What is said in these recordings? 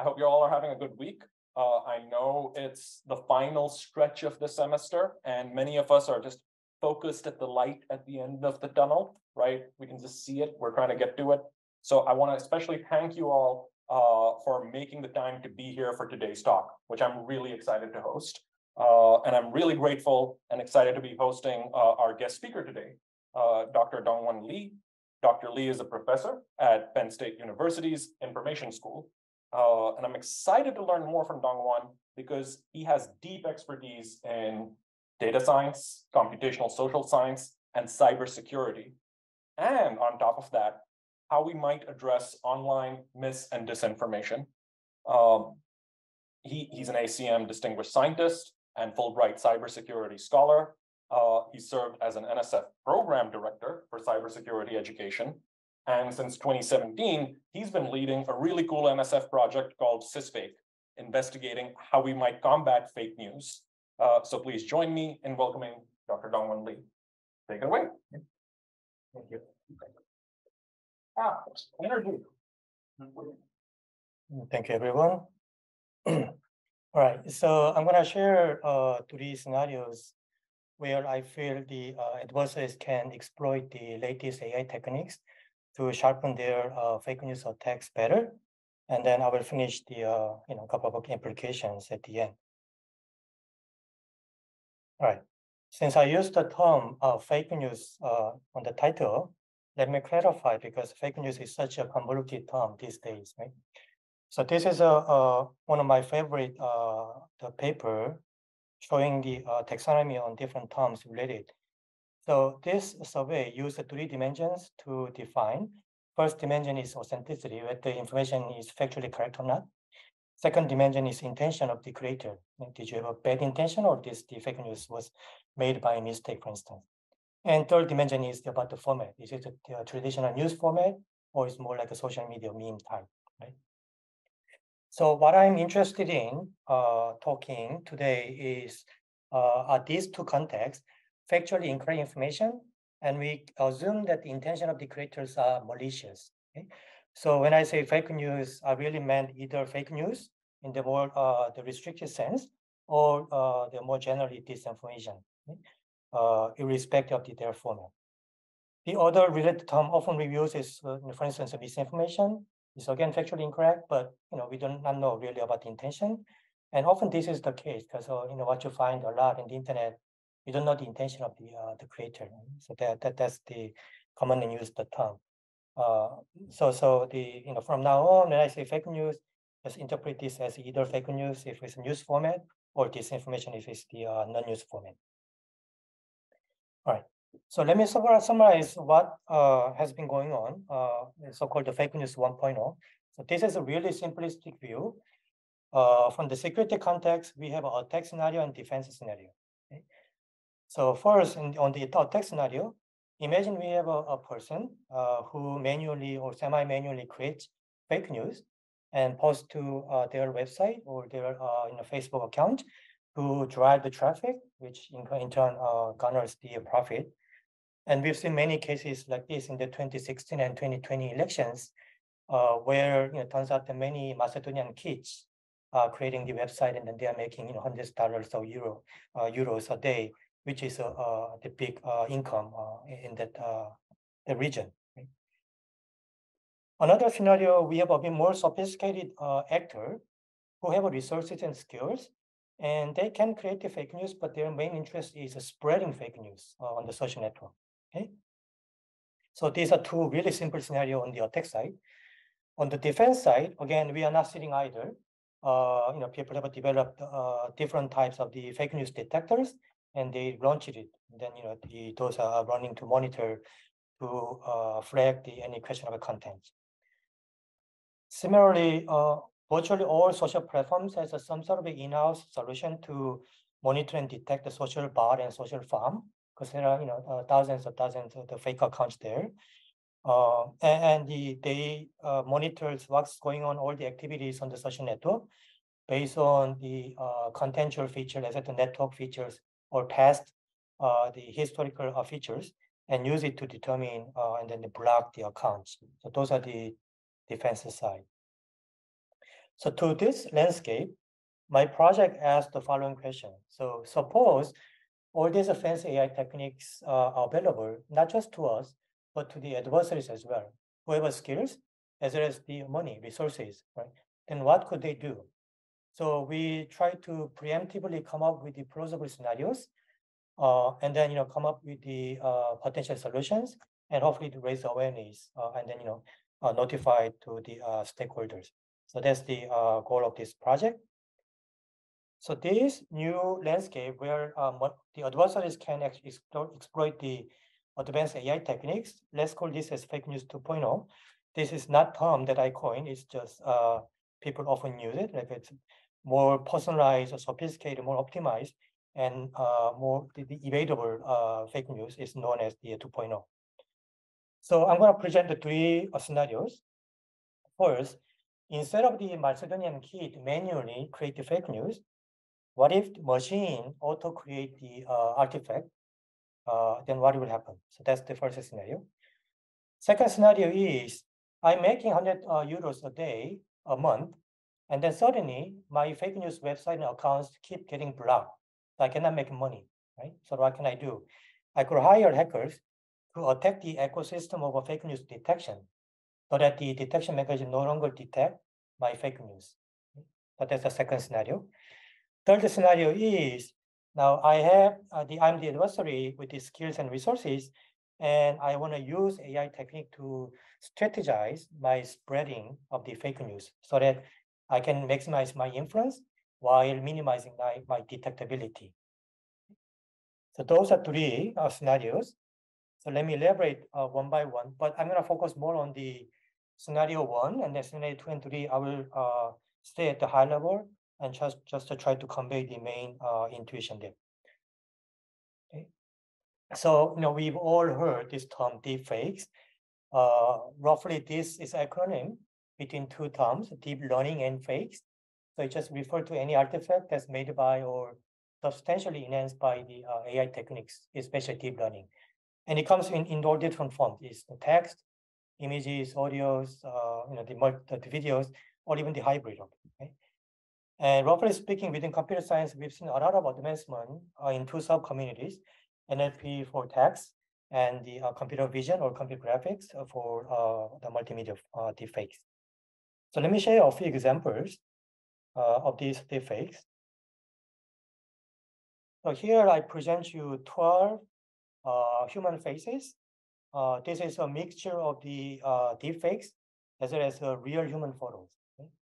I hope you all are having a good week. Uh, I know it's the final stretch of the semester, and many of us are just focused at the light at the end of the tunnel, right? We can just see it. We're trying to get to it. So I want to especially thank you all uh, for making the time to be here for today's talk, which I'm really excited to host. Uh, and I'm really grateful and excited to be hosting uh, our guest speaker today, uh, Dr. Dongwon Lee. Dr. Lee is a professor at Penn State University's Information School. Uh, and I'm excited to learn more from Dongwon because he has deep expertise in data science, computational social science, and cybersecurity. And on top of that, how we might address online mis and disinformation. Um, he, he's an ACM distinguished scientist and Fulbright cybersecurity scholar. Uh, he served as an NSF program director for cybersecurity education. And since 2017, he's been leading a really cool NSF project called SysFake, investigating how we might combat fake news. Uh, so please join me in welcoming Dr. Dongwon Lee. Take it away. Thank you. Ah, energy. Thank you, everyone. All right, so I'm gonna share uh, three scenarios where I feel the uh, adversaries can exploit the latest AI techniques to sharpen their fake news attacks better. And then I will finish the uh, you know couple of implications at the end. All right. Since I used the term uh, fake news uh, on the title, let me clarify because fake news is such a convoluted term these days, right? So this is a, a one of my favorite uh, the paper showing the uh, taxonomy on different terms related. So this survey used three dimensions to define. First dimension is authenticity, whether the information is factually correct or not. Second dimension is intention of the creator. Did you have a bad intention or this the fake news was made by mistake, for instance? And third dimension is about the format. Is it a, a traditional news format or is more like a social media meme type, right? So what I'm interested in uh, talking today is uh, are these two contexts, factually incorrect information, and we assume that the intention of the creators are malicious. Okay? So when I say fake news, I really meant either fake news in the more uh, the restricted sense, or uh, the more generally disinformation. Okay? uh, irrespective of the, their format. The other related term often reviews is, uh, for instance, misinformation is again factually incorrect, but you know we do not know really about the intention. And often this is the case because uh, you know what you find a lot in the internet, you don't know the intention of the uh, the creator. So that, that that's the commonly used term. Uh, so so the you know from now on when I say fake news, just interpret this as either fake news if it's a news format or disinformation if it's the uh, non-news format. All right. So let me summarize what uh, has been going on, uh, so-called the fake news 1.0. So this is a really simplistic view. Uh, from the security context, we have an attack scenario and defense scenario. So first, in, on the attack scenario, imagine we have a, a person uh, who manually or semi-manually creates fake news and post to uh, their website or their uh, you know, Facebook account to drive the traffic, which in, in turn uh, garners the profit. And we've seen many cases like this in the 2016 and 2020 elections, uh, where you know, turns out that many Macedonian kids are creating the website and then they are making you know hundreds of dollars or euro uh, euros a day, which is uh, uh the big uh, income in that the region. Another scenario, we have a bit more sophisticated actor who have resources and skills and they can create the fake news, but their main interest is spreading fake news on the social network. Okay. So these are two really simple scenario on the attack side. On the defense side, again, we are not sitting either. Uh, you know, people have developed uh, different types of the fake news detectors, and they launched it. Then you know, the, those are running to monitor to uh, flag the any questionable content. Similarly, uh, virtually all social platforms has a, some sort of in-house solution to monitor and detect the social bot and social farm because there are you know uh, thousands of thousands of the fake accounts there. Uh, and, and the, they uh, monitors what's going on, all the activities on the social network based on the uh, contextual features, as the network features or past uh, the historical uh, features and use it to determine uh, and then block the accounts. So those are the defense side. So to this landscape, my project asked the following question. So suppose all these fancy AI techniques are available, not just to us, but to the adversaries as well, whoever skills as well as the money, resources, right? Then what could they do? So we try to preemptively come up with the plausible scenarios, uh, and then you know come up with the uh, potential solutions, and hopefully to raise awareness, uh, and then you know uh, notify to the uh, stakeholders. So that's the uh, goal of this project. So this new landscape where um, the adversaries can actually explore, exploit the advanced AI techniques, let's call this as fake news 2.0. This is not term that I coined, it's just people often use it. Like it's more personalized sophisticated, more optimized, and uh, more the, the evadable uh, fake news is known as the 2.0. So I'm going to present the three uh, scenarios. First, instead of the Macedonian kid manually create the fake news, what if the machine auto create the uh, artifact? Uh, then what will happen? So that's the first scenario. Second scenario is I'm making 100 uh, euros a day, a month, and then suddenly my fake news website and accounts keep getting blocked. So I cannot make money, right? So what can I do? I could hire hackers to attack the ecosystem of a fake news detection so that the detection mechanism no longer detect my fake news. So that's the second scenario. Third scenario is now I have uh, the I'm the adversary with the skills and resources, and I want to use AI technique to strategize my spreading of the fake news so that I can maximize my influence while minimizing my, my detectability. So those are three uh, scenarios. So let me elaborate uh, one by one, but I'm going to focus more on the scenario one and then scenario two and three. I will uh, stay at the high level and just, just to try to convey the main uh, intuition there. Okay. So, you know, we've all heard this term deepfakes. Uh, roughly, this is acronym between two terms, deep learning and fakes. So it just refers to any artifact that's made by or substantially enhanced by the uh, AI techniques, especially deep learning. And it comes in, in all different forms. It's the text, images, audios, uh, you know, the, the videos, or even the hybrid of it. Okay? And roughly speaking, within computer science, we've seen a lot of advancement uh, in two sub-communities, NLP for text and the uh, computer vision or computer graphics for uh, the multimedia uh, deepfakes. So let me share a few examples uh, of these deepfakes. So here I present you 12 uh, human faces. this is a mixture of the deepfakes as well as real human photos.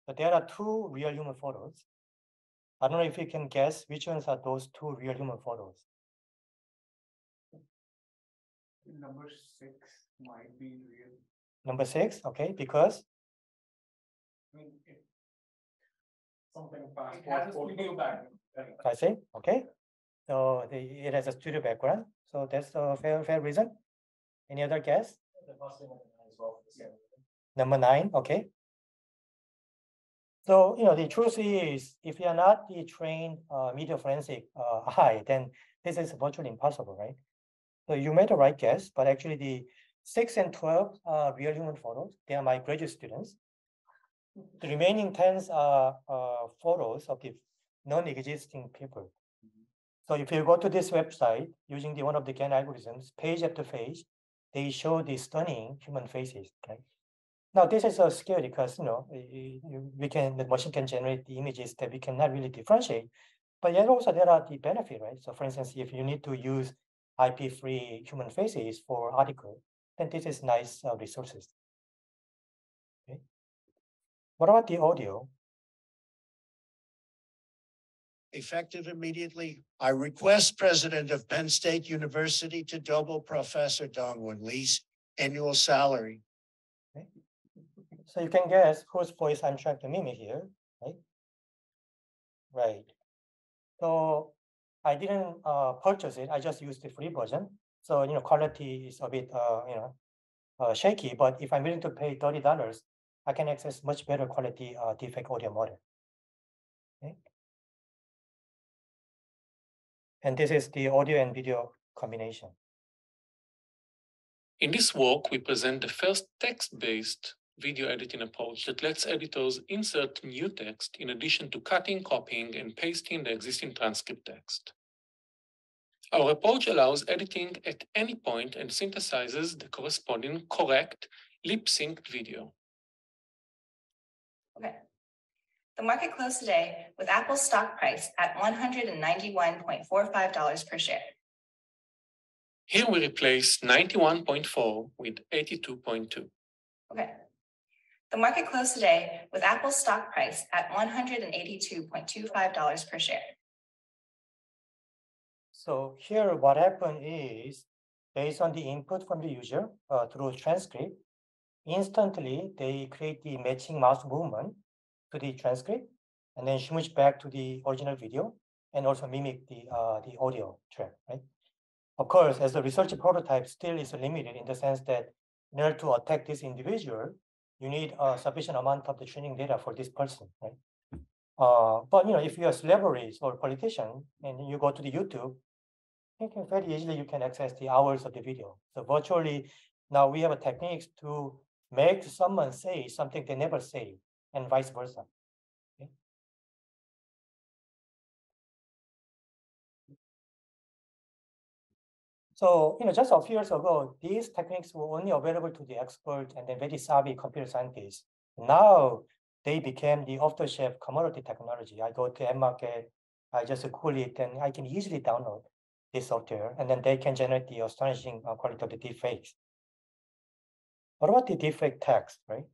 But there are two real human photos. I don't know if you can guess which ones are those two real human photos. Number six might be real. Number six, okay, because I mean, if something fast. It has a studio background. I see, okay. So the, it has a studio background, so that's a fair fair reason. Any other guess? The first one as well. for the same reason. Number nine, okay. So, you know, the truth is, if you are not the trained uh, media forensic uh, eye, then this is virtually impossible, right? So you made the right guess, but actually the six and 12 uh, real human photos, they are my graduate students. The remaining tens are uh, photos of the non-existing people. So if you go to this website using the one of the GAN algorithms, page after page, they show the stunning human faces, right? Now, this is a scary because, you know, we can, the machine can generate the images that we cannot really differentiate. But yet also there are the benefit, right? So for instance, if you need to use IP-free human faces for article, then this is nice uh, resources. Okay. What about the audio? effective immediately. I request President of Penn State University to double Professor Dongwon Lee's annual salary. So you can guess whose voice I'm trying to mimic here, right? Right. So I didn't uh, purchase it. I just used the free version. So you know, quality is a bit uh, you know uh, shaky. But if I'm willing to pay thirty dollars, I can access much better quality uh, deepfake audio model. Okay. And this is the audio and video combination. In this work, we present the first text-based video editing approach that lets editors insert new text in addition to cutting, copying, and pasting the existing transcript text. Our approach allows editing at any point and synthesizes the corresponding correct lip-synced video. Okay. The market closed today with Apple's stock price at one hundred and ninety-one point four five dollars per share. Here we replace ninety-one point four with eighty-two point two. Okay. The market closed today with Apple's stock price at one hundred and eighty-two point two five dollars per share. So here what happened is based on the input from the user uh, through transcript, instantly they create the matching mouse movement to the transcript and then switch back to the original video and also mimic the uh, the audio track, right? Of course, as the research prototype still is limited in the sense that in order to attack this individual, you need a sufficient amount of the training data for this person, right? Uh, but you know, if you're a celebrity or politician and you go to the YouTube, you can very easily you can access the hours of the video. So virtually now we have a techniques to make someone say something they never say and vice versa. Okay. So, you know, just a few years ago, these techniques were only available to the expert and the very savvy computer scientists. Now they became the off-the-shelf commodity technology. I go to M market, I just Google it, and I can easily download this software, and then they can generate the astonishing uh, quality of the deep deepfakes. What about the deepfake text, right?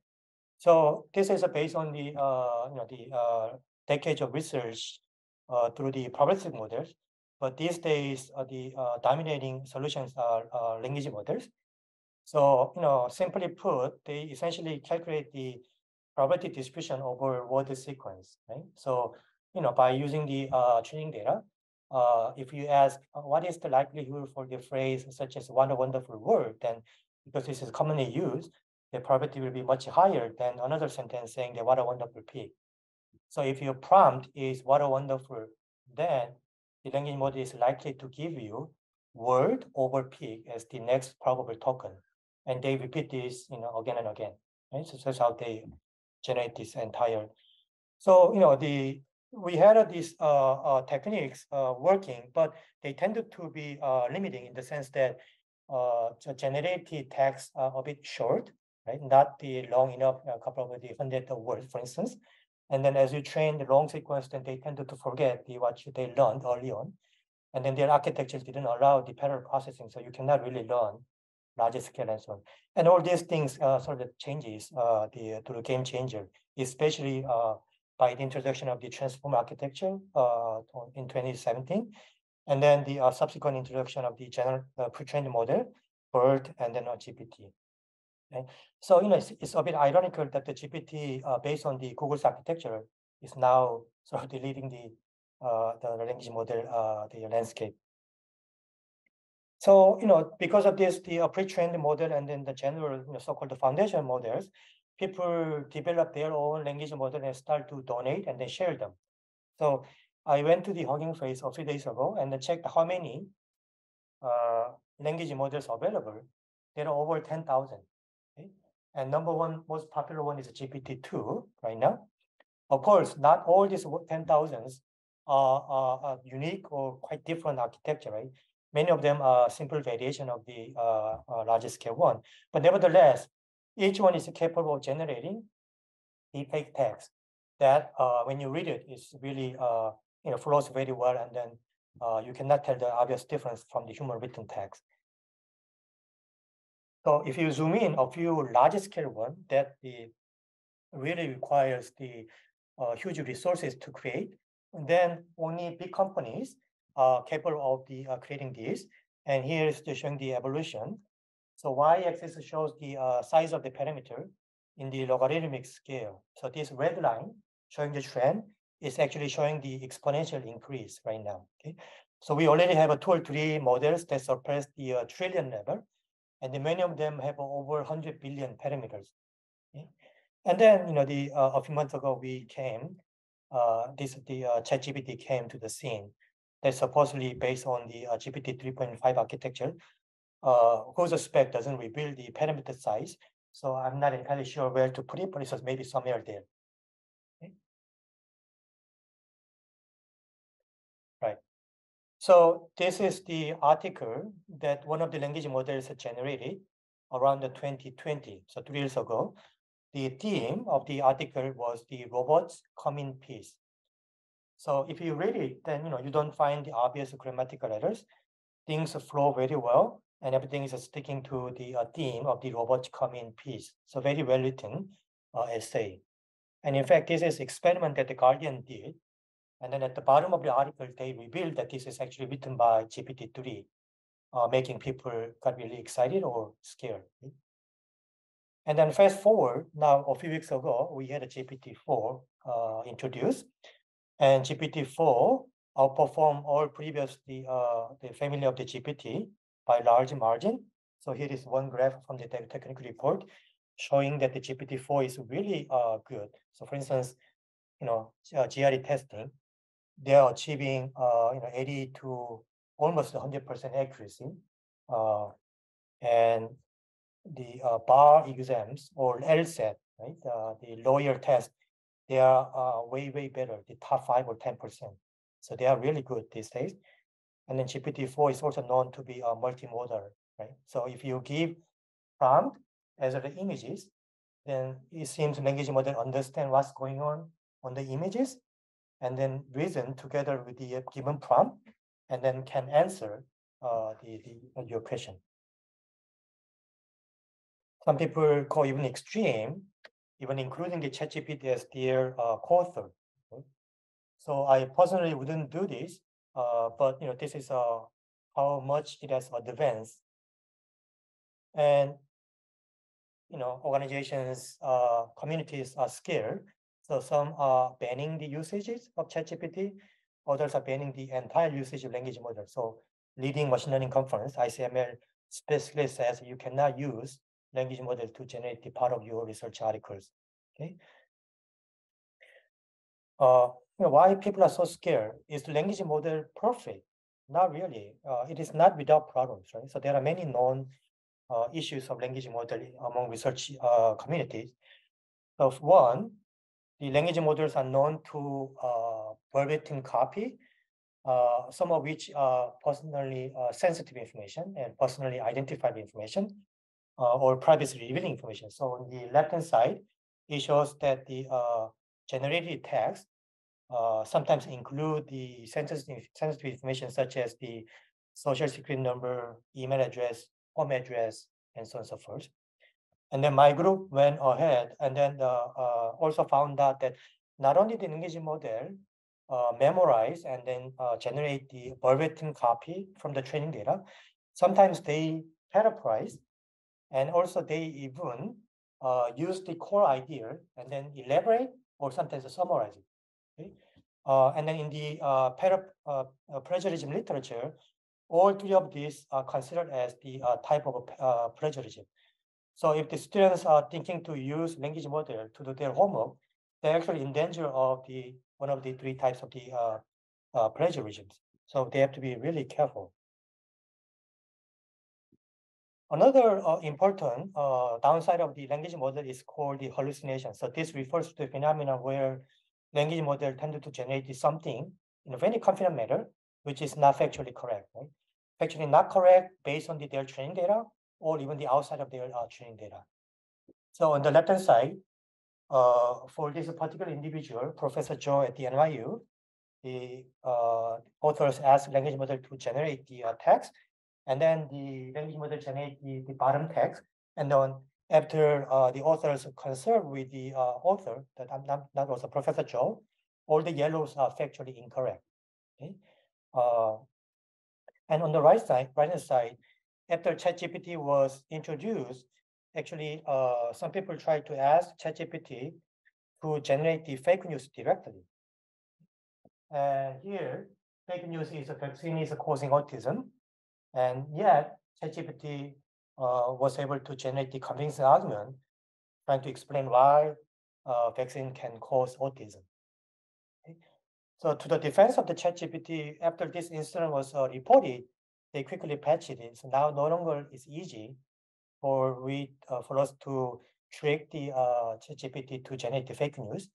So this is based on the uh, you know the uh, decades of research uh, through the probabilistic models. But these days, uh, the uh, dominating solutions are uh, language models. So you know, simply put, they essentially calculate the probability distribution over word sequence, right? So you know, by using the uh, training data, uh, if you ask what is the likelihood for the phrase such as "what a wonderful word," then because this is commonly used, the probability will be much higher than another sentence saying that what a wonderful pig. So if your prompt is what a wonderful, then the language model is likely to give you word over pig as the next probable token. And they repeat this, you know, again and again. Right? So that's how they generate this entire. So, you know, the we had uh, these uh, uh, techniques uh, working, but they tended to be uh, limiting in the sense that uh, the generated text are a bit short, right? Not the long enough, a couple of the hundred words, for instance. And then as you train the long sequence, then they tended to forget the what they learned early on. And then their architectures didn't allow the parallel processing, so you cannot really learn larger scale and so on. And all these things uh, sort of changes uh, the to the game changer, especially uh, by the introduction of the transform architecture uh, in 2017. And then the uh, subsequent introduction of the general uh, pre-trained model, BERT, and then uh, GPT. Okay, so you know it's, it's a bit ironical that the GPT uh, based on the Google's architecture is now sort of deleting the uh, the language model uh, the landscape. So you know because of this, the uh, pre-trained model and then the general you know, so-called foundation models, people develop their own language model and start to donate and they share them. So I went to the Hugging Face a few days ago and checked how many uh, language models are available. There are over 10,000. Okay? And number one most popular one is GPT-2 right now. Of course, not all these 10,000s are, are, are unique or quite different architecture, right? Many of them are simple variation of the uh, uh, larger scale one. But nevertheless, each one is capable of generating deepfake text that uh, when you read it, it's really uh, you know flows very well, and then uh, you cannot tell the obvious difference from the human written text. So if you zoom in a few large scale one that the really requires the uh, huge resources to create, and then only big companies are capable of the uh, creating these. And here is showing the evolution. So y-axis shows the uh, size of the parameter in the logarithmic scale. So this red line showing the trend is actually showing the exponential increase right now. Okay, so we already have a two or three models that surpass the uh, trillion level, and many of them have over 100 billion parameters. Okay? And then you know the uh, a few months ago we came, uh, this the uh, ChatGPT came to the scene. That's supposedly based on the uh, GPT 3.5 architecture, uh, whose spec doesn't reveal the parameter size. So I'm not entirely sure where to put it, but it's maybe somewhere there. So this is the article that one of the language models generated around the 2020, so three years ago. The theme of the article was the robots come in peace. So if you read it, then you know you don't find the obvious grammatical errors. Things flow very well, and everything is sticking to the uh, theme of the robots come in peace. So very well written uh, essay. And in fact, this is experiment that the Guardian did. And then at the bottom of the article, they revealed that this is actually written by GPT-3, uh, making people got really excited or scared. And then fast forward, now a few weeks ago, we had a GPT-4 uh, introduced. And GPT-4 outperformed all previously uh, the family of the GPT by large margin. So here is one graph from the technical report showing that the GPT-4 is really uh, good. So for instance, you know, uh, GRE testing, they are achieving uh, you know 80 to almost 100% accuracy. Uh, and the uh, bar exams or LSAT, right, uh, the lawyer test, they are uh, way, way better, the top five or 10%. So they are really good these days. And then GPT-4 is also known to be a multimodal, right? So if you give prompt as the images, then it seems language model understand what's going on on the images and then reason together with the given prompt and then can answer uh, the, the your question. Some people call even extreme, even including the ChatGPT as their uh, co-author. So I personally wouldn't do this, uh, but you know this is uh, how much it has advanced. And you know organizations, uh, communities are scared. So some are banning the usages of ChatGPT, others are banning the entire usage of language model. So leading machine learning conference, ICML specifically says you cannot use language model to generate the part of your research articles. Okay. Uh, you know, why people are so scared? Is the language model perfect? Not really. Uh, it is not without problems, right? So there are many known uh, issues of language model among research uh, communities. So one, the language models are known to verbatim copy, some of which are personally sensitive information and personally identified information or privacy revealing information. So on the left-hand side, it shows that the generated text uh, sometimes include the sensitive, sensitive information such as the social security number, email address, home address, and so on and so forth. And then my group went ahead and then uh, also found out that not only the language model uh, memorize and then uh, generate the verbatim copy from the training data, sometimes they paraphrase and also they even uh, use the core idea and then elaborate or sometimes summarize it. Okay? Uh, and then in the uh, para, uh, plagiarism literature, all three of these are considered as the type of plagiarism. So if the students are thinking to use language model to do their homework, they're actually in danger of the one of the three types of the uh, uh, plagiarisms. So they have to be really careful. Another uh, important uh, downside of the language model is called the hallucination. So this refers to the phenomenon where language model tended to generate something in a very confident manner, which is not factually correct, right? Factually not correct based on the, their training data or even the outside of their uh, training data. So on the left-hand side, uh, for this particular individual, Professor Zhou at the NYU, the uh, authors asked language model to generate the uh, text and then the language model generate the, the bottom text. And then after uh, the authors consult with the uh, author, that not, not also Professor Zhou, all the yellows are factually incorrect. Okay. Uh, and on the right side, right hand side, after ChatGPT was introduced, actually uh, some people tried to ask ChatGPT to generate the fake news directly. And here, fake news is a vaccine is causing autism. And yet, ChatGPT uh, was able to generate the convincing argument, trying to explain why uh, vaccine can cause autism. Okay. So to the defense of the ChatGPT, after this incident was uh, reported, they quickly patched it. So now no longer it's easy for we uh, for us to trick the uh, ChatGPT to generate the fake news.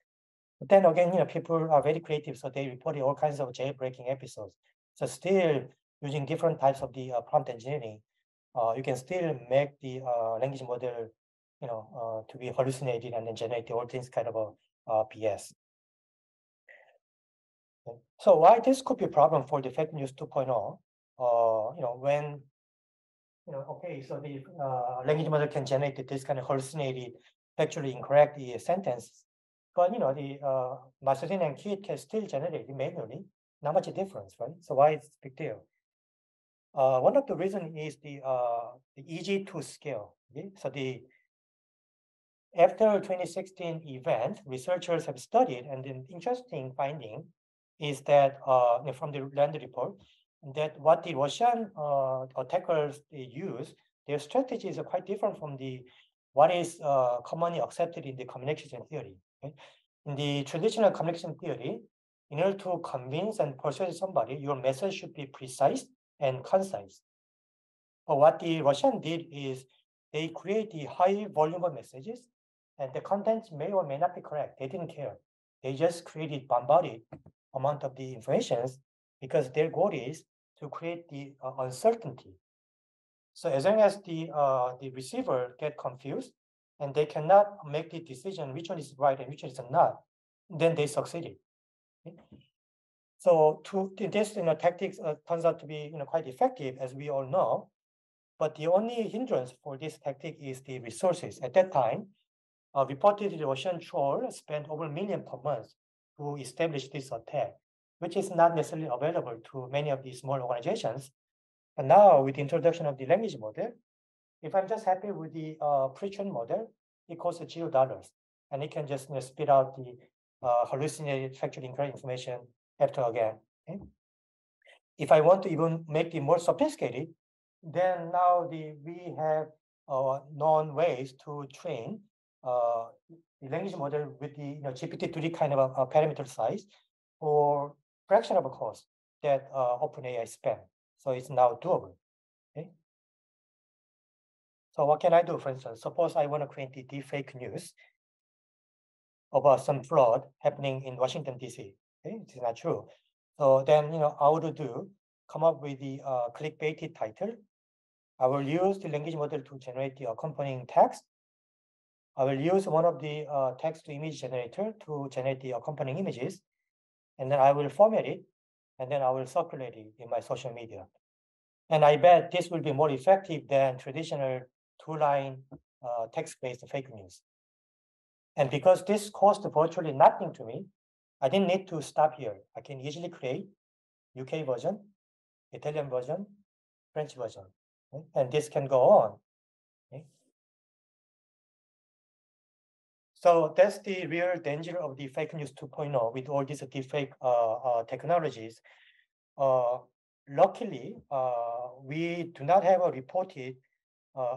But then again, you know, people are very creative, so they reported all kinds of jailbreaking episodes. So still using different types of the uh, prompt engineering, uh, you can still make the uh, language model, you know, uh, to be hallucinated and then generate all things kind of a uh, BS. So why this could be a problem for the fake news 2.0? Uh, you know, when you know, okay, so the uh, language model can generate this kind of hallucinated, factually incorrect uh, sentences. But you know, the uh, Macedonian kid can still generate it manually. Not much difference, right? So why it's big deal? Uh, one of the reason is the uh, the easy to scale. Okay? So the after 2016 event, researchers have studied, and an interesting finding is that uh, from the RAND report that what the Russian uh, attackers use, their strategy is quite different from the what is uh, commonly accepted in the communication theory. In the traditional communication theory, in order to convince and persuade somebody, your message should be precise and concise. But what the Russian did is they create the high volume of messages, and the contents may or may not be correct. They didn't care. They just created bombarded amount of the informations because their goal is to create the uh, uncertainty. So as long as the uh, the receiver get confused and they cannot make the decision which one is right and which one is not, then they succeeded. So to th- this you know tactics uh, turns out to be you know quite effective as we all know, but the only hindrance for this tactic is the resources. At that time, uh, reportedly the Russian troll spent over a million per month to establish this attack which is not necessarily available to many of these small organizations. And now with the introduction of the language model, if I'm just happy with the uh, pre-trained model, it costs zero dollars, and it can just you know, spit out the uh, hallucinated factually incorrect information after again. okay? If I want to even make it more sophisticated, then now the we have uh, known ways to train uh, the language model with the you know, GPT-3 kind of a, a parameter size for fraction of cost that uh, OpenAI spent. So it's now doable. Okay. So what can I do, for instance? Suppose I want to create the fake news about some fraud happening in Washington D.C. Okay, it's not true. So then you know I would do come up with the uh, clickbaited title. I will use the language model to generate the accompanying text. I will use one of the uh, text to image generator to generate the accompanying images and then I will format it, and then I will circulate it in my social media. And I bet this will be more effective than traditional two-line uh, text-based fake news. And because this cost virtually nothing to me, I didn't need to stop here. I can easily create UK version, Italian version, French version, and this can go on. So that's the real danger of the fake news 2.0 with all these deepfake uh, uh, technologies. Uh, luckily, we do not have a reported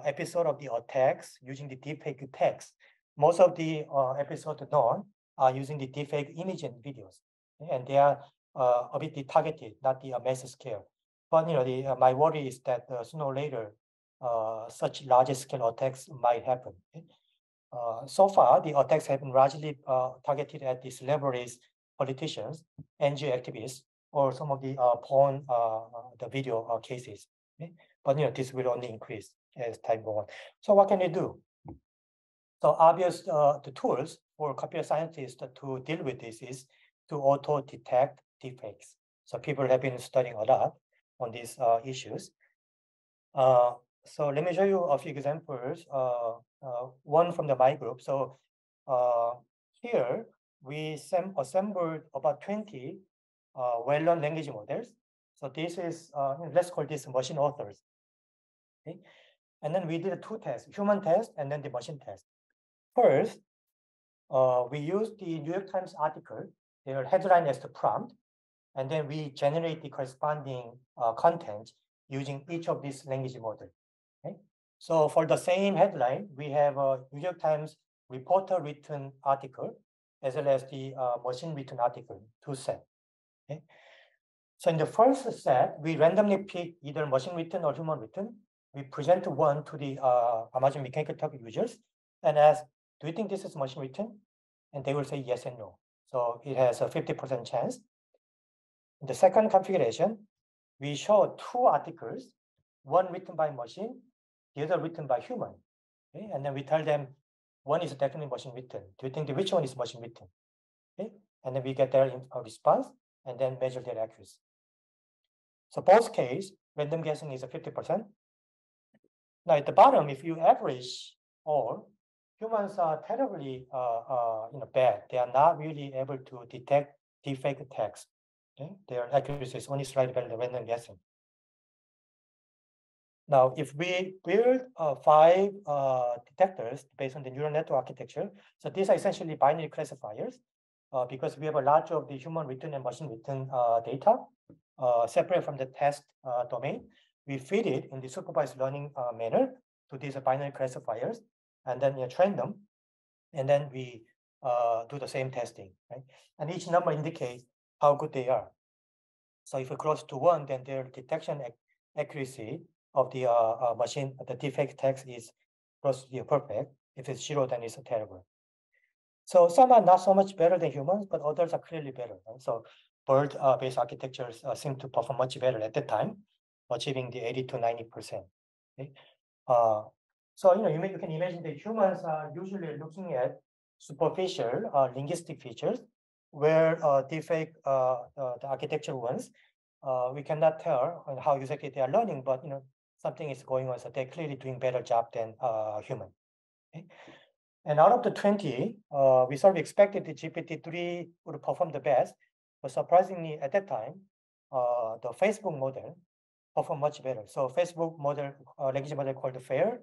episode of the attacks using the deepfake text. Most of the episodes known are using the deepfake image and videos, and they are uh, a bit targeted, not the uh, mass scale. But you know, the, uh, my worry is that uh, sooner or later, such large scale attacks might happen. okay? Uh, so far, the attacks have been largely uh, targeted at the celebrities, politicians, NGO activists, or some of the uh, porn, uh, the video uh, cases. okay? But you know, this will only increase as time goes on. So what can we do? So obvious, uh, the tools for computer scientists to deal with this is to auto detect deepfakes. So people have been studying a lot on these issues. Uh, so let me show you a few examples. Uh, uh, one from the my group. So uh, here we sem- assembled about 20 uh, well-known language models. So this is let's call this machine authors. Okay, and then we did two tests: human test and then the machine test. First, uh, we used the New York Times article, their headline as the prompt, and then we generate the corresponding uh, content using each of these language models. So for the same headline, we have a New York Times reporter written article as well as the uh, machine written article, two set. Okay, so in the first set, we randomly pick either machine written or human written, we present one to the uh, Amazon Mechanical Turk users and ask, do you think this is machine written? And they will say yes and no. So it has a 50% chance. In the second configuration, we show two articles, one written by machine, the other written by human. Okay, and then we tell them one is definitely machine written. Do you think the which one is machine written? Okay, and then we get their uh, response and then measure their accuracy. So both case, random guessing is a 50%. Now at the bottom, if you average all, humans are terribly uh, uh, you know, bad. They are not really able to detect deepfake text. Okay? Their accuracy is only slightly better than random guessing. Now, if we build uh, five uh, detectors based on the neural network architecture, so these are essentially binary classifiers uh, because we have a lot of the human written and machine written uh, data uh, separate from the test uh, domain. We feed it in the supervised learning manner to these binary classifiers and then you train them. And then we do the same testing, right? And each number indicates how good they are. So if it close to one, then their detection ac- accuracy of the uh, uh, machine, the deepfake text is close to perfect. If it's zero, then it's terrible. So some are not so much better than humans, but others are clearly better. So BERT-based architectures uh, seem to perform much better at that time, achieving the 80 to 90 percent. Okay? Uh, so you know, you, may, you can imagine that humans are usually looking at superficial uh, linguistic features, where uh, defect uh, uh, the architecture ones, uh, we cannot tell how exactly they are learning, but you know, something is going on. So they're clearly doing better job than uh, human. Okay? And out of the 20, uh, we sort of expected the GPT-3 would perform the best, but surprisingly at that time, uh, the Facebook model performed much better. So Facebook model, uh, language model called FAIR,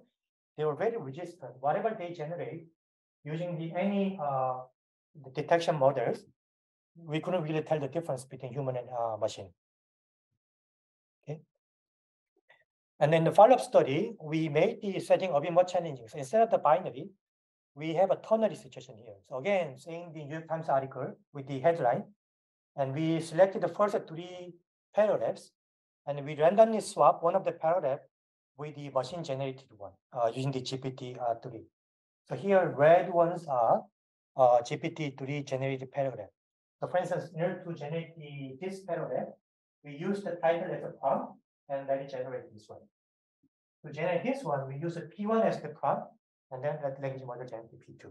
they were very resistant. Whatever they generate using the any uh, detection models, we couldn't really tell the difference between human and uh, machine. And in the follow-up study, we made the setting a bit more challenging. So instead of the binary, we have a ternary situation here. So again, saying the New York Times article with the headline, and we selected the first three paragraphs, and we randomly swap one of the paragraph with the machine generated one uh, using the GPT uh, 3. So here, red ones are uh, GPT 3 generated paragraph. So for instance, in order to generate the, this paragraph, we use the title as a prompt and then it generates this one. To generate this one, we use a P1 as the prompt and then let the language model generate P2.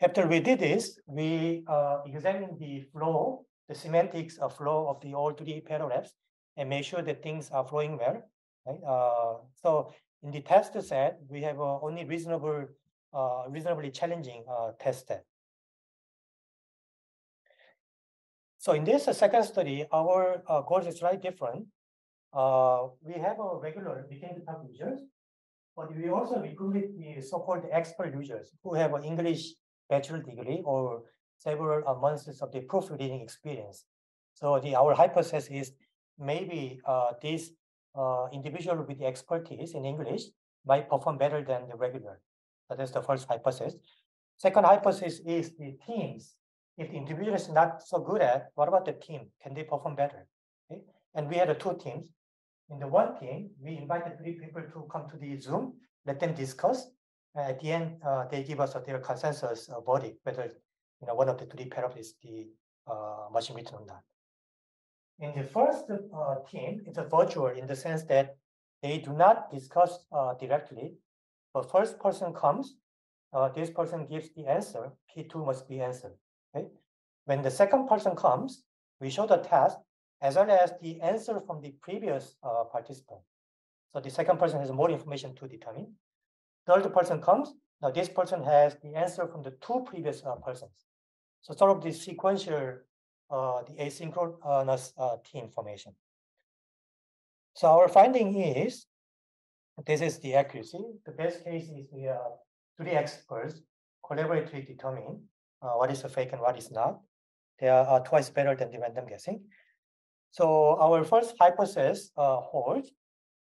After we did this, we uh, examined the flow, the semantics of flow of the all three paragraphs and make sure that things are flowing well. Right? Uh, so in the test set, we have uh, only reasonable, uh, reasonably challenging uh, test set. So in this uh, second study, our uh, goal is slightly different. Uh, we have a regular mechanical Turk users, but we also recruited the so-called expert users who have an English bachelor degree or several uh, months of the proofreading experience. So the our hypothesis is maybe uh, these uh, individual with the expertise in English might perform better than the regular. So that's the first hypothesis. Second hypothesis is the teams. If the individual is not so good at, what about the team? Can they perform better? Okay? And we had uh, two teams. In the one team, we invited three people to come to the Zoom, let them discuss. At the end, uh, they give us their consensus verdict whether you know one of the three paragraphs is the uh, machine written or not. In the first uh, team, it's a virtual in the sense that they do not discuss uh, directly. The first person comes, uh, this person gives the answer, P2 must be answered. Okay? When the second person comes, we show the task as well as the answer from the previous uh, participant. So the second person has more information to determine. Third person comes, now this person has the answer from the two previous uh, persons. So sort of the sequential uh, the asynchronous uh, team formation. So our finding is, this is the accuracy. The best case is we uh, three experts collaboratively determine uh, what is a fake and what is not. They are uh, twice better than the random guessing. So our first hypothesis uh, holds.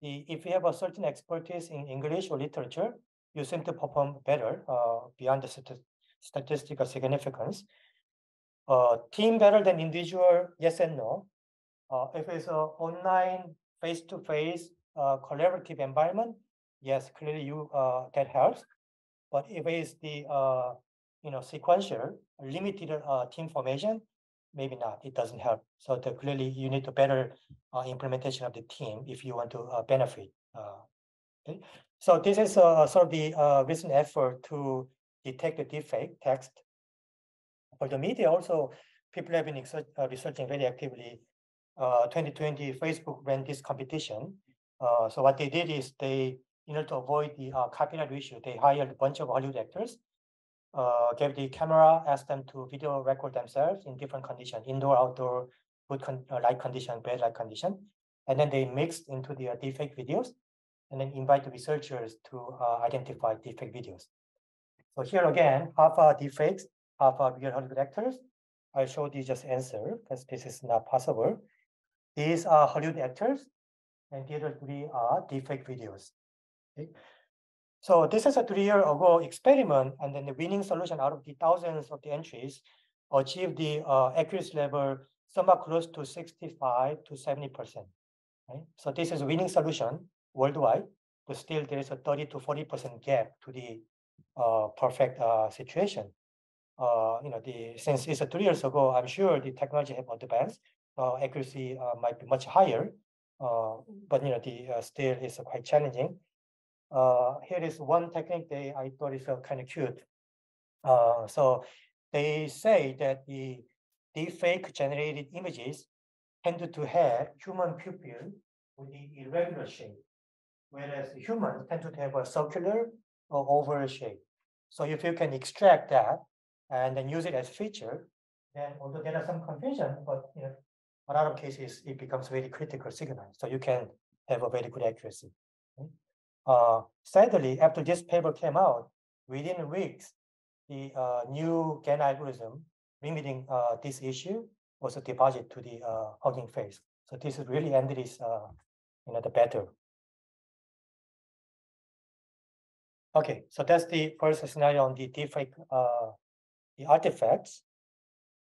If you have a certain expertise in English or literature, you seem to perform better uh, beyond the stati- statistical significance uh, team better than individual, yes and no. Uh, if it's an online, face to face, uh, collaborative environment, yes, clearly you, uh, that helps. But if it's the, uh, you know, sequential, limited, uh, team formation, maybe not, it doesn't help. So the, clearly you need to better, uh, implementation of the team if you want to, uh, benefit, uh. Okay, so this is, uh, sort of the, uh, recent effort to detect the deepfake text. For the media also, people have been research- researching very actively. Uh, twenty twenty, Facebook ran this competition. So what they did is they, in order to avoid the copyright issue, they hired a bunch of Hollywood actors. Uh, gave the camera, asked them to video record themselves in different conditions, indoor, outdoor, good con- uh, light condition, bad light condition. And then they mixed into the uh, videos and then invite the researchers to uh, identify deepfake videos. So here again, half are deepfakes, half are real Hollywood actors. I showed you just answer because this is not possible. These are Hollywood actors, and the other three are deepfake videos. Okay. So this is a three-year ago experiment, and then the winning solution out of the thousands of the entries achieved the uh, accuracy level somewhat close to 65 to 70 percent. Right? So this is a winning solution worldwide, but still there is a 30 to 40 percent gap to the uh, perfect uh, situation. Uh, you know, the since it's a three years ago, I'm sure the technology have advanced. Uh, accuracy uh, might be much higher, uh, but you know, the uh, still is quite challenging. Uh, here is one technique they I thought is uh, kind of cute. Uh, so they say that the deepfake generated images tend to have human pupil with the irregular shape, whereas humans tend to have a circular or oval shape. So if you can extract that and then use it as feature, then although there are some confusion, but you know, a lot of cases it becomes very critical signal. So you can have a very good accuracy. Uh, sadly, after this paper came out, within weeks, the uh, new GAN algorithm limiting uh, this issue was deposited to the uh, Hugging. So this really ended this, uh, you know, the battle. Okay, so that's the first scenario on the deepfake, uh, the artifacts.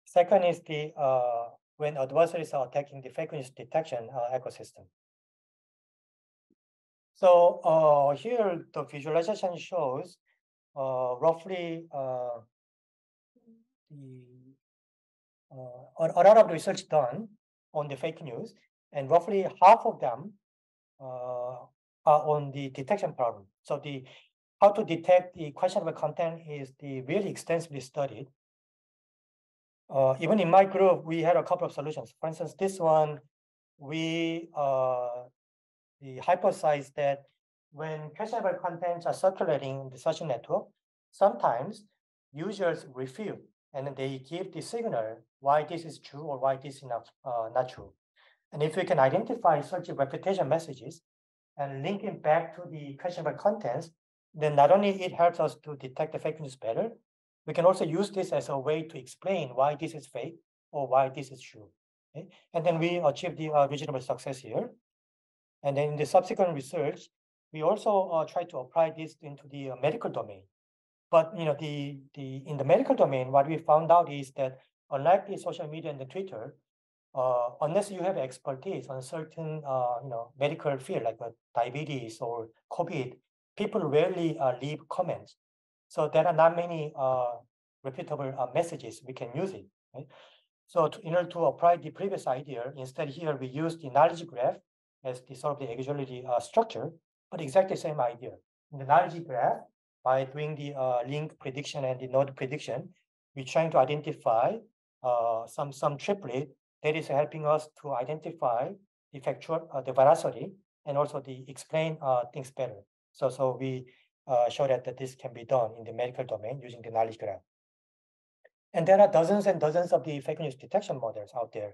Second is the uh, when adversaries are attacking the fake news detection ecosystem. So uh, here the visualization shows uh, roughly uh, the uh, a, a lot of research done on the fake news, and roughly half of them uh, are on the detection problem. So the how to detect the questionable content is the really extensively studied. Uh, even in my group, we had a couple of solutions. For instance, this one, we the hypothesize that when questionable contents are circulating in the social network, sometimes users refute and they give the signal why this is true or why this is not, uh, not true. And if we can identify such refutation messages and link it back to the questionable contents, then not only it helps us to detect the fake news better, we can also use this as a way to explain why this is fake or why this is true. okay? And then we achieve the uh, reasonable success here. And then in the subsequent research, we also uh, try to apply this into the uh, medical domain. But you know, the the in the medical domain, what we found out is that unlike the social media and the Twitter, uh, unless you have expertise on certain uh, you know medical field like uh, diabetes or COVID, people rarely uh, leave comments. So there are not many reputable messages we can use it. Right? So to, in order to apply the previous idea, instead here we use the knowledge graph as the sort of the auxiliary uh, structure, but exactly the same idea. In the knowledge graph, by doing the uh, link prediction and the node prediction, we're trying to identify uh, some some triplet that is helping us to identify the factual uh, the veracity and also the explain uh, things better. So so we uh, show that, that this can be done in the medical domain using the knowledge graph. And there are dozens and dozens of the fake news detection models out there.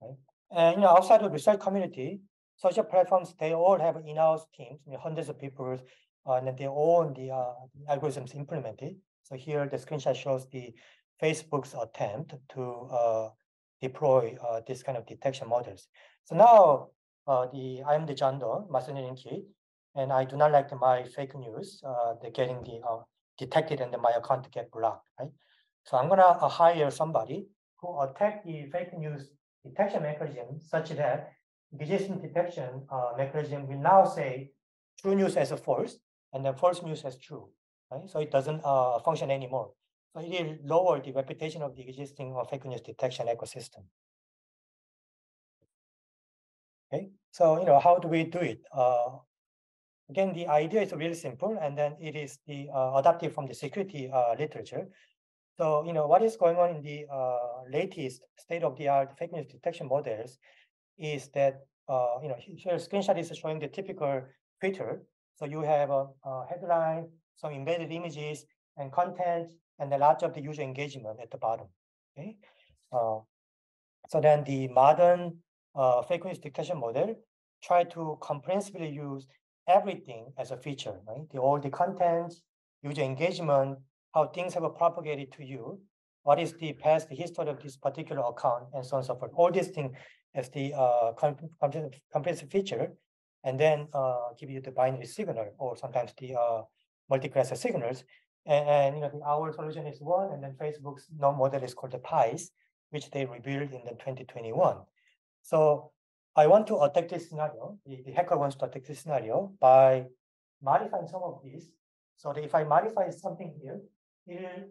Right? And you know, outside of research community, social platforms they all have in-house teams, you know, hundreds of people, uh, and they own the uh, algorithms implemented. So here the screenshot shows the Facebook's attempt to uh, deploy uh, this kind of detection models. So now uh, the I am the John Doe, Macedonian and I do not like my fake news. Uh, they're getting the detected and my account get blocked, right? So I'm gonna hire somebody who attack the fake news detection mechanism such that existing detection uh, mechanism will now say true news as a false and then false news as true, right? So it doesn't uh, function anymore. So it will lower the reputation of the existing uh, fake news detection ecosystem. Okay, so you know how do we do it? Uh, again, the idea is really simple, and then it is the uh, adapted from the security uh, literature. So you know what is going on in the uh, latest state-of-the-art fake news detection models is that uh, you know here screenshot is showing the typical Twitter. So you have a, a headline, some embedded images and content, and a lot of the user engagement at the bottom. Okay, uh, so then the modern uh, fake news detection model try to comprehensively use everything as a feature, right? The, all the content, user engagement, how things have propagated to you, what is the past history of this particular account, and so on and so forth. All these things as the uh, comprehensive feature, and then uh, give you the binary signal, or sometimes the uh, multi-class signals. And, and, you know, our solution is one, and then Facebook's no model is called the TIES, which they revealed in the 2021. So I want to attack this scenario. The, the hacker wants to attack this scenario by modifying some of these. So if I modify something here, it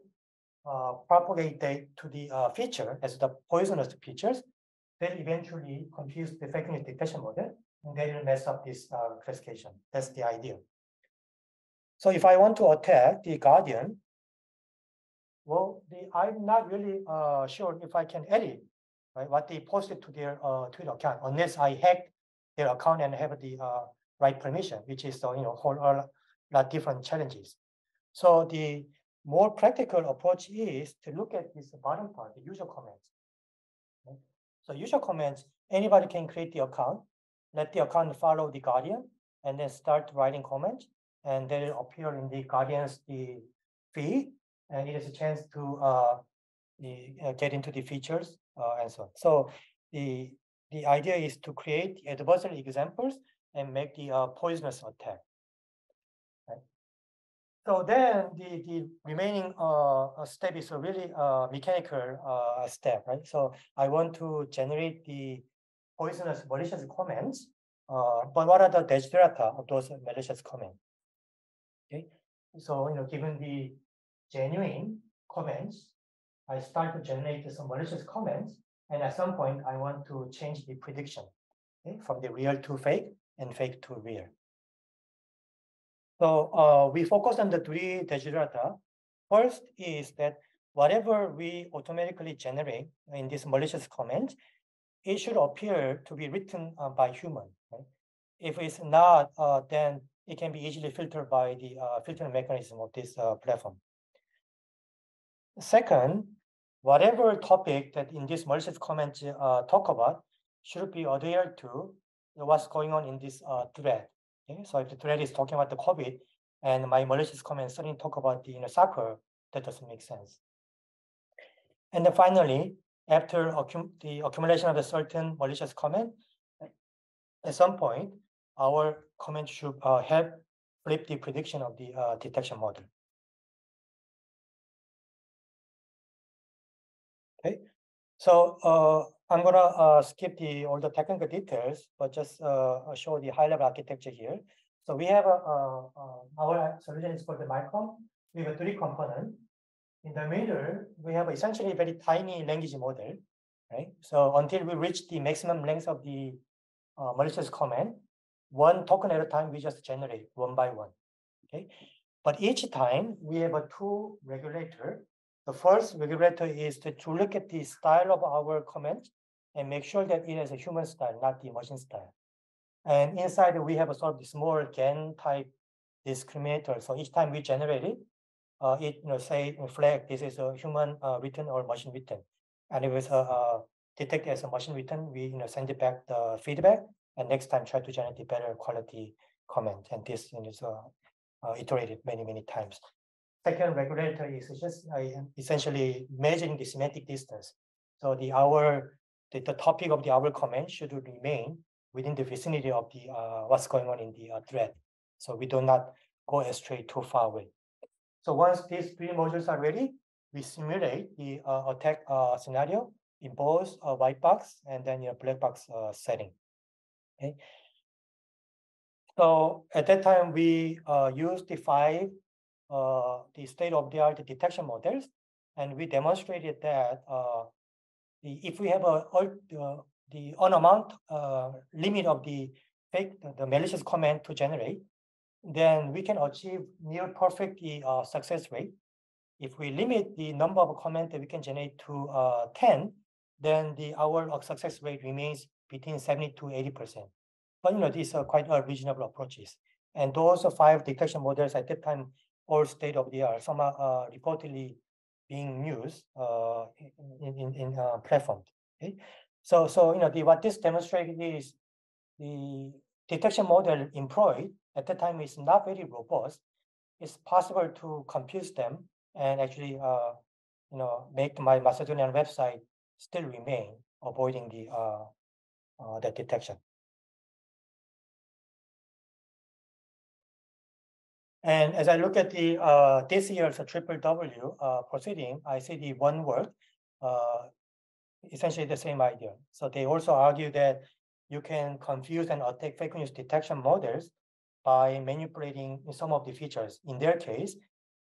uh, propagate to the uh, feature as the poisonous features, then eventually confuse the fake news detection model, and then will mess up this uh, classification. That's the idea. So if I want to attack the Guardian, well, the, I'm not really uh, sure if I can edit right? What they posted to their uh, Twitter account, unless I hack their account and have the uh, right permission, which is uh, you know whole a lot different challenges. So the more practical approach is to look at this bottom part, the user comments. Right? So user comments, anybody can create the account, let the account follow the guardian, and then start writing comments, and they will appear in the guardian's the feed, and it is a chance to uh, the, uh, get into the features uh, and so on. So the the idea is to create adversarial examples and make the uh, poisonous attack. So then the, the remaining uh, step is a really uh, mechanical uh, step, right? So I want to generate the poisonous malicious comments, uh, but what are the desiderata of those malicious comments? Okay, so you know, given the genuine comments, I start to generate some malicious comments. And at some point, I want to change the prediction okay, from the real to fake and fake to real. So uh, we focus on the three desiderata. First is that whatever we automatically generate in this malicious comment, it should appear to be written uh, by human. Right? If it's not, uh, then it can be easily filtered by the uh, filtering mechanism of this uh, platform. Second, whatever topic that in this malicious comment uh, talk about should be adhered to what's going on in this thread. Okay? So if the thread is talking about the COVID and my malicious comment suddenly talk about the you know, soccer, that doesn't make sense. And then finally, after accum the accumulation of a certain malicious comment, at some point, our comment should uh, help flip the prediction of the uh, detection model. Okay, so uh, I'm gonna uh, skip the all the technical details, but just uh, show the high level architecture here. So we have a, our solution is called the MALCOM. We have three components. In the middle, we have essentially a very tiny language model, right? So until we reach the maximum length of the uh, malicious comment, one token at a time, we just generate one by one, okay? But each time we have a two regulator the first regulator is to, to look at the style of our comment and make sure that it is a human style, not the machine style. And inside we have a sort of small GAN type discriminator. So each time we generate it, uh, it you know say flag this is a human uh, written or machine written. And if it's uh, uh, detected as a machine written, we you know send it back the feedback, and next time try to generate the better quality comment. And this you know, is uh, uh, iterated many many times. Second regulator is just essentially measuring the semantic distance. So the our the, the topic of the our comment should remain within the vicinity of the uh, what's going on in the uh, thread. So we do not go astray too far away. So once these three modules are ready, we simulate the uh, attack uh, scenario in both a white box and then a black box uh, setting. Okay. So at that time, we uh, used the five uh, the state-of-the-art detection models, and we demonstrated that uh, the if we have a uh, the on amount limit of the fake the, malicious comment to generate, then we can achieve near perfect uh, success rate. If we limit the number of comment that we can generate to uh, 10, then the our uh, success rate remains between 70 to 80 percent. But you know these are quite reasonable approaches, and those five detection models at that time all state of the art. Some are reportedly being used uh, in in in uh, platforms. Okay, so so you know the what this demonstrated is the detection model employed at that time is not very robust. It's possible to compute them and actually uh, you know make my Macedonian website still remain avoiding the uh, uh, the detection. And as I look at the uh, this year's triple W uh, proceeding, I see the one word, uh, essentially the same idea. So they also argue that you can confuse and attack fake news detection models by manipulating some of the features. In their case,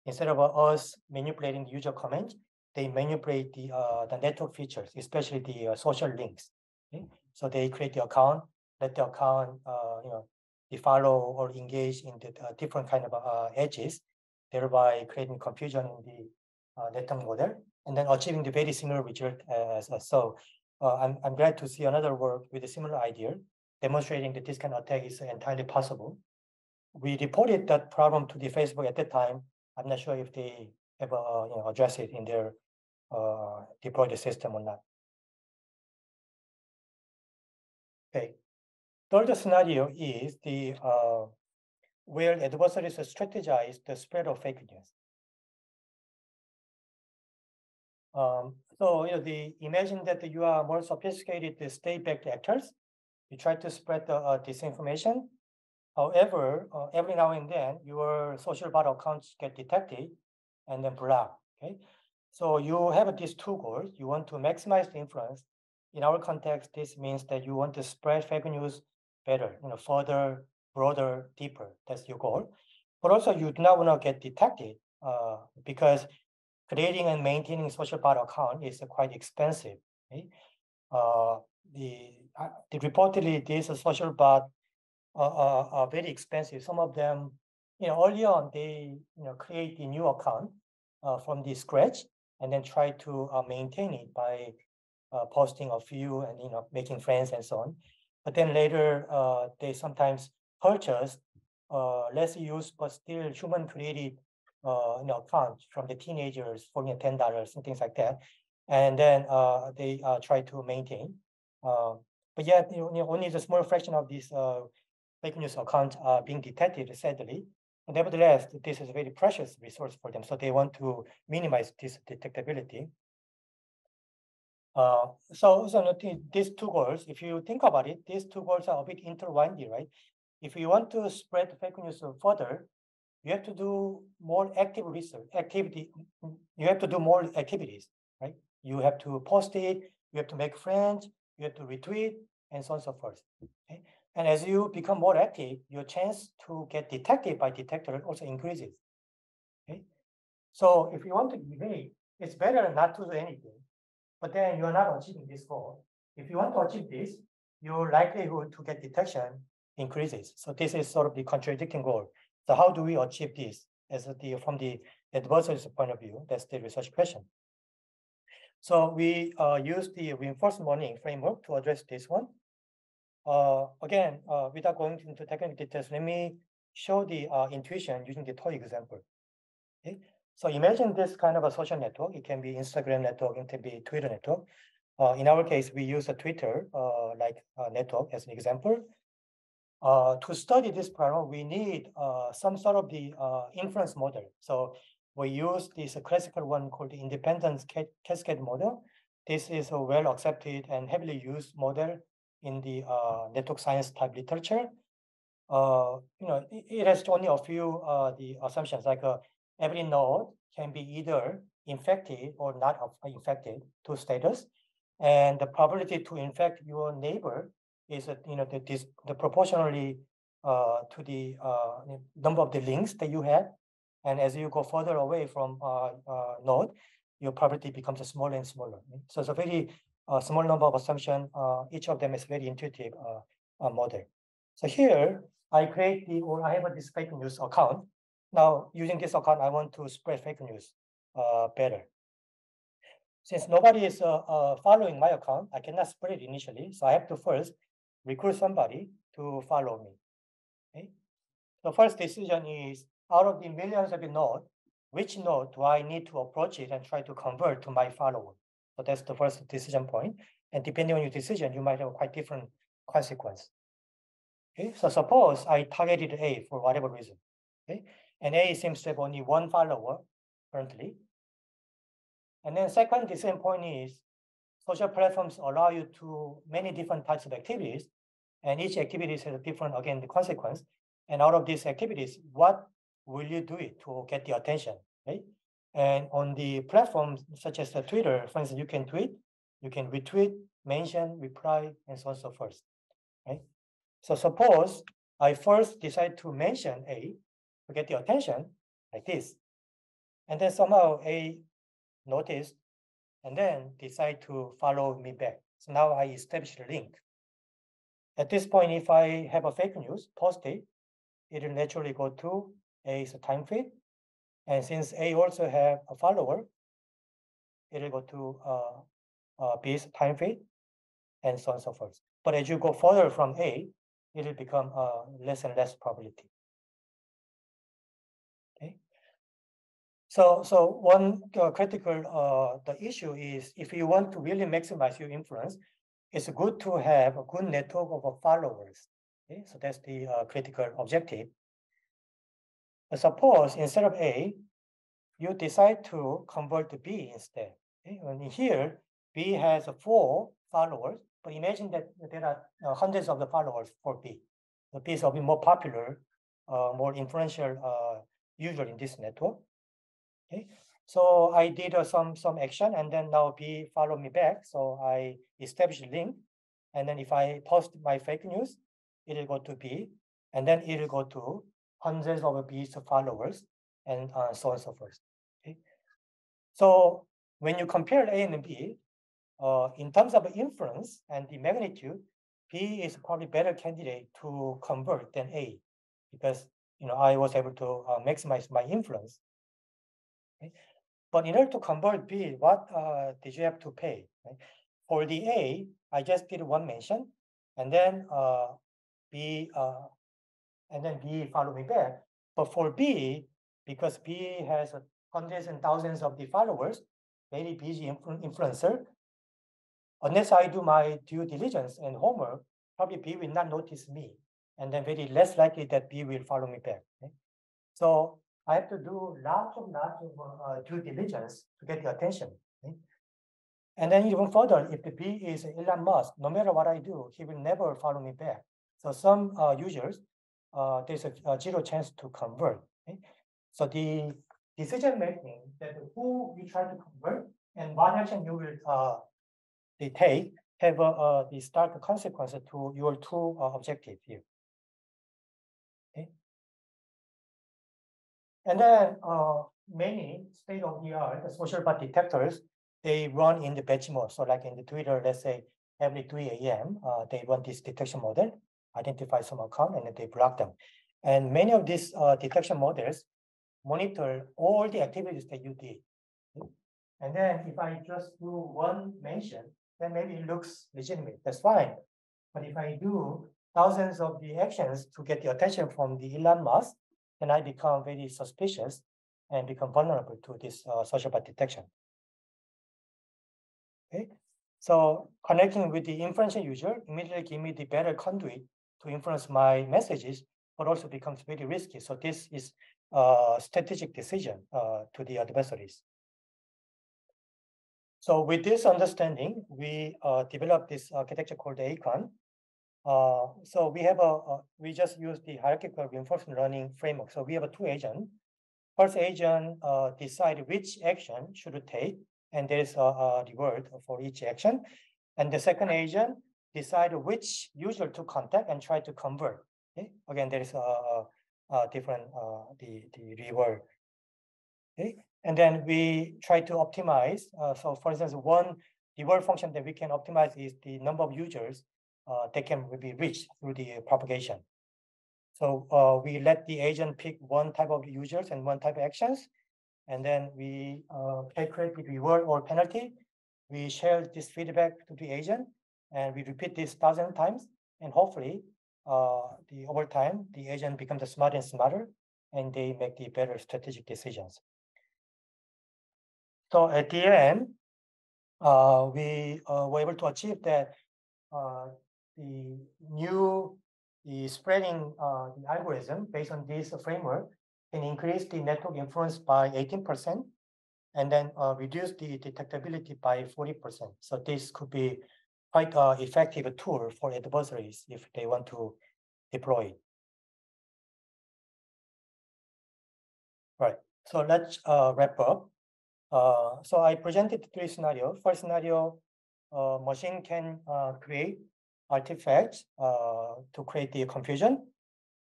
instead of us manipulating the user comment, they manipulate the uh, the network features, especially the uh, social links. Okay? So they create the account, let the account, uh, you know, they follow or engage in the uh, different kind of uh, edges, thereby creating confusion in the uh, network model, and then achieving the very similar result as us. So uh, I'm, I'm glad to see another work with a similar idea, demonstrating that this kind of attack is entirely possible. We reported that problem to the Facebook at that time. I'm not sure if they ever uh, you know, address it in their uh, deployed system or not. Okay. Third scenario is the uh, where adversaries strategize the spread of fake news. Um, so you know, the imagine that you are more sophisticated state-backed actors. You try to spread the uh, disinformation. However, uh, every now and then your social bot accounts get detected and then blocked. Okay, so you have these two goals. You want to maximize the influence. In our context, this means that you want to spread fake news better, you know, further, broader, deeper. That's your goal. But also, you do not want to get detected uh, because creating and maintaining social bot account is quite expensive. Uh, the, uh, the reportedly these social bot are, are, are very expensive. Some of them, you know, early on they you know create a new account uh, from the scratch and then try to uh, maintain it by uh, posting a few and you know making friends and so on. But then later uh, they sometimes purchase uh, less used but still human created uh, you know, account from the teenagers for ten dollars and things like that, and then uh, they uh, try to maintain. Uh, but yet, you know, only a small fraction of these uh, fake news accounts are being detected, sadly. But nevertheless, this is a very precious resource for them, so they want to minimize this detectability. Uh, so, so these two goals, if you think about it, these two goals are a bit intertwined, right? If you want to spread fake news further, you have to do more active research activity. You have to do more activities, right? You have to post it, you have to make friends, you have to retweet, and so on and so forth. Okay? And as you become more active, your chance to get detected by detector also increases. Okay. So if you want to behave, it's better not to do anything, but then you're not achieving this goal. If you want to achieve this, your likelihood to get detection increases. So this is sort of the contradicting goal. So how do we achieve this as the from the adversary's point of view? That's the research question. So we uh, use the reinforcement learning framework to address this one. Uh, again, uh, without going into technical details, let me show the uh, intuition using the toy example. Okay, so imagine this kind of a social network. It can be Instagram network, it can be Twitter network. Uh, in our case, we use a Twitter uh, like network as an example. Uh, to study this problem, we need uh, some sort of the uh, inference model. So we use this classical one called the independent cascade model. This is a well accepted and heavily used model in the network science type literature. You know, it, has only a few the assumptions like every node can be either infected or not infected to status, and the probability to infect your neighbor is you know, the, this, the proportionally uh, to the uh, number of the links that you have. And as you go further away from uh, uh, node, your probability becomes smaller and smaller. So it's a very uh, small number of assumption. Uh, each of them is very intuitive model. So here I create the, or I have a fake news account. Now using this account, I want to spread fake news uh, better. Since nobody is uh, uh, following my account, I cannot spread it initially. So I have to first recruit somebody to follow me. Okay. The first decision is out of the millions of the node, which node do I need to approach it and try to convert to my follower? So that's the first decision point. And depending on your decision, you might have quite different consequence. Okay, so suppose I targeted A for whatever reason. Okay, and A seems to have only one follower currently. And then second decision point is social platforms allow you to many different types of activities, and each activity has a different again the consequence. And out of these activities, what will you do it to get the attention, right? And on the platforms such as the Twitter, for instance, you can tweet, you can retweet, mention, reply, and so on and so forth, right? So suppose I first decide to mention A to get the attention like this, and then somehow A noticed and then decide to follow me back. So now I establish a link. At this point, if I have a fake news, post it, it will naturally go to A's time feed. And since A also have a follower, it will go to uh, uh, B's time feed and so on and so forth. But as you go further from A, it will become uh, less and less probability. So, so one uh, critical uh, the issue is if you want to really maximize your influence, it's good to have a good network of followers. Okay, so that's the uh, critical objective. But suppose instead of A, you decide to convert to B instead. Okay, and here, B has four followers, but imagine that there are uh, hundreds of the followers for B. The B is will be more popular, uh, more influential uh, user in this network. Okay, so I did uh, some some action, and then now B follow me back. So I established a link, and then if I post my fake news, it will go to B, and then it will go to hundreds of B's followers, and uh, so on and so forth. Okay, so when you compare A and B, uh, in terms of influence and the magnitude, B is probably better candidate to convert than A, because you know I was able to uh, maximize my influence. But in order to convert B, what uh, did you have to pay? Right? For the A, I just did one mention, and then uh, B, uh, and then B follow me back. But for B, because B has hundreds and thousands of the followers, very busy influ- influencer, unless I do my due diligence and homework, probably B will not notice me, and then very less likely that B will follow me back. So I have to do lots of lots of uh, due diligence to get the attention. And then even further, if the B is Elon Musk, no matter what I do, he will never follow me back. So some uh, users, uh, there's a, a zero chance to convert. So the decision making that who you try to convert and what action you will uh, take have uh, the stark consequence to your two uh, objectives here. And then uh, many state-of-the-art social bot detectors, they run in the batch mode. So like in the Twitter, let's say every 3 a.m., uh, they run this detection model, identify some account, and then they block them. And many of these uh, detection models monitor all the activities that you did. And then if I just do one mention, then maybe it looks legitimate, that's fine. But if I do thousands of the actions to get the attention from the Elon Musk, then I become very suspicious and become vulnerable to this uh, social bot detection. Okay, so connecting with the influential user immediately give me the better conduit to influence my messages, but also becomes very risky. So this is a strategic decision uh, to the adversaries. So with this understanding, we uh, developed this architecture called ACON. Uh, so we have a, a- we just use the hierarchical reinforcement learning framework. So we have a two agent. First agent uh, decide which action should take, and there is a, a reward for each action. And the second agent decide which user to contact and try to convert. Okay, again, there is a, a, a different uh, the the reward. Okay, and then we try to optimize. Uh, so, for instance, one reward function that we can optimize is the number of users uh, that can be reached through the propagation. So uh, we let the agent pick one type of users and one type of actions, and then we uh, calculate the reward or penalty. We share this feedback to the agent, and we repeat this thousand times, and hopefully, uh, the over time, the agent becomes smarter and smarter, and they make the better strategic decisions. So at the end, uh, we uh, were able to achieve that uh, the new the spreading uh, algorithm based on this framework can increase the network influence by 18% and then uh, reduce the detectability by 40%. So this could be quite an effective tool for adversaries if they want to deploy it. Right, so let's uh, wrap up. Uh, so I presented three scenarios. First scenario, uh, machine can uh, create artifacts uh, to create the confusion.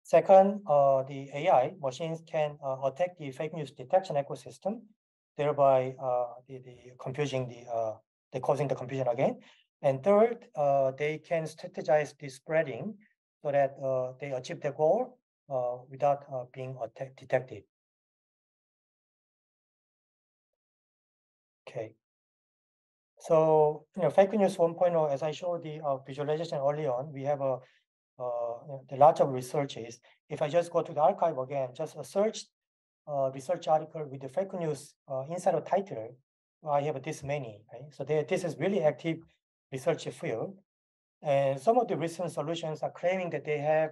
Second, uh, the AI machines can uh, attack the fake news detection ecosystem, thereby the, the confusing the they causing the confusion again. And third, they can strategize the spreading so that they achieve their goal without being detected. Okay. So, you know, fake news 1.0, as I showed the uh, visualization early on, we have a uh, the lot of researches. If I just go to the arXiv again, just a search uh, research article with the fake news uh, inside a title, I have this many, right? So there, this is really active research field. And some of the recent solutions are claiming that they have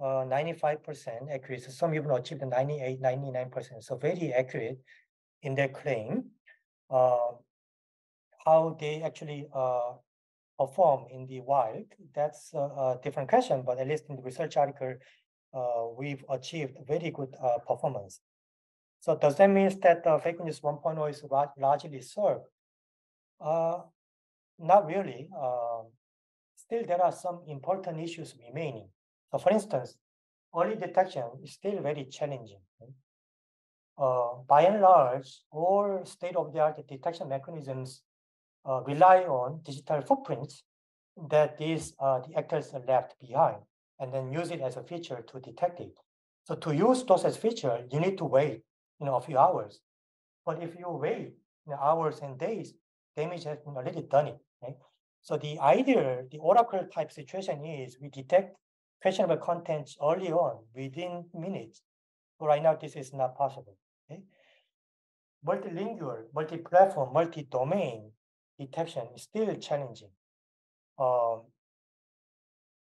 95% uh, accuracy. Some even achieved 98, 99%. So very accurate in their claim. Uh, how they actually uh, perform in the wild, that's a, different question, but at least in the research article, uh, we've achieved very good uh, performance. So does that mean that uh, fake news 1.0 is largely solved? Uh, not really. Um, still, there are some important issues remaining. So for instance, early detection is still very challenging. Uh, by and large, all state-of-the-art detection mechanisms uh, rely on digital footprints that these uh, the actors left behind and then use it as a feature to detect it. So to use those as feature, you need to wait you know, a few hours. But if you wait you know, hours and days, damage has been already done it. Right? So the ideal, the Oracle type situation is we detect questionable contents early on within minutes. But right now, this is not possible. Okay? Multilingual, multi-platform, multi-domain detection is still challenging. Um,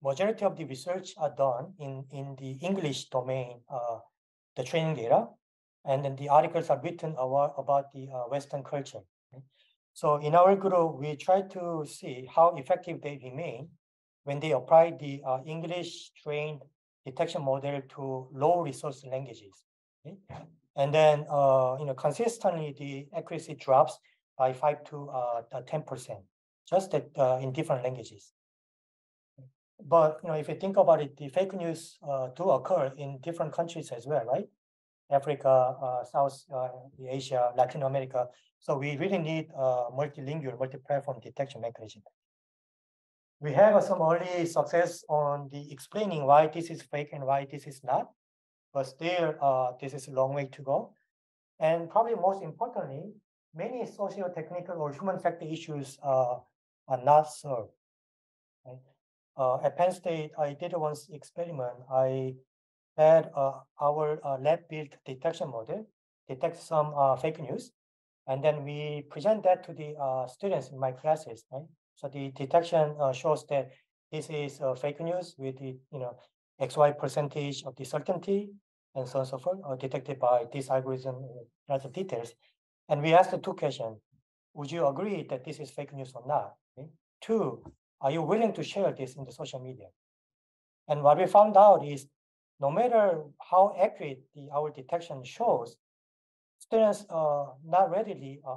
majority of the research are done in, in the English domain, uh, the training data, and then the articles are written about, the uh, Western culture. So in our group, we try to see how effective they remain when they apply the uh, English trained detection model to low resource languages. Okay? And then, uh, you know, consistently the accuracy drops by five to uh, 10%, just uh, in different languages. But you know, if you think about it, the fake news uh, do occur in different countries as well, right? Africa, uh, South uh, Asia, Latin America. So we really need a multilingual, multi-platform detection mechanism. We have some early success on the explaining why this is fake and why this is not, but still uh, this is a long way to go. And probably most importantly, many socio-technical or human factor issues uh, are not solved. Right? Uh, at Penn State, I did one experiment. I had uh, our uh, lab-built detection model detect some uh, fake news, and then we present that to the uh, students in my classes. Right? So the detection shows that this is fake news with the you know XY percentage of the certainty and so on and so forth, detected by this algorithm, lots of details. And we asked the two questions. Would you agree that this is fake news or not? Okay. Two, are you willing to share this in the social media? And what we found out is no matter how accurate the, our detection shows, students are not readily uh,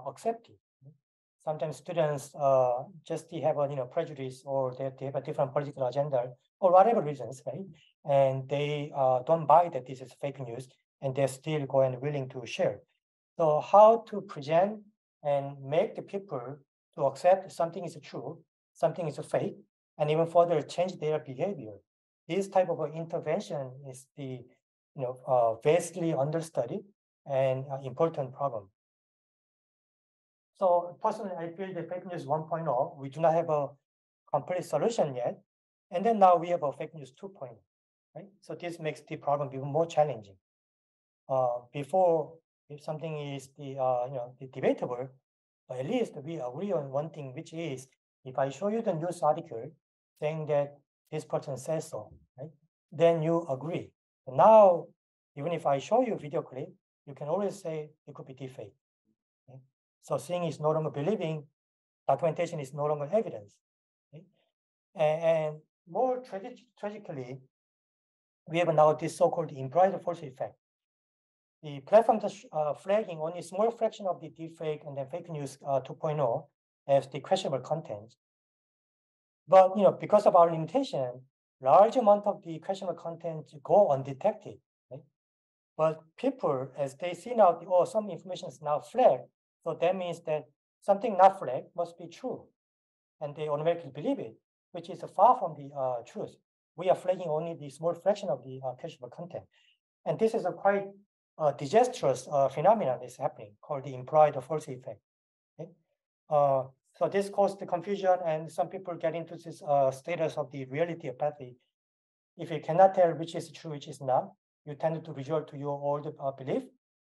sometimes students uh just have a you know prejudice or they, they have a different political agenda or whatever reasons, right? And they uh don't buy that this is fake news and they're still going willing to share. So how to present and make the people to accept something is true, something is fake, and even further change their behavior. This type of intervention is the you know uh, vastly understudied and uh, important problem. So personally, I feel the fake news 1.0, we do not have a complete solution yet. And then now we have a fake news 2.0, right? So this makes the problem even more challenging. Uh, before, if something is the uh, you know the debatable, at least we agree on one thing, which is if I show you the news article saying that this person says so, right? Then you agree. But now, even if I show you video clip, you can always say it could be deepfake. okay? So seeing is no longer believing, documentation is no longer evidence. okay? A- And, more tragi- tragically, we have now this so-called implied false effect. The platform is uh, flagging only a small fraction of the deepfake and then fake news uh, 2.0 as the questionable content. But you know, because of our limitation, large amount of the questionable content go undetected. Right? But people, as they see now, the- oh, some information is now flagged, so that means that something not flagged must be true, and they automatically believe it, which is far from the uh, truth. We are flagging only the small fraction of the uh, questionable content, and this is a quite uh, disastrous uh, phenomenon is happening called the implied false effect. Okay? Uh, so this caused the confusion, and some people get into this uh, status of the reality apathy. If you cannot tell which is true, which is not, you tend to resort to your old uh, belief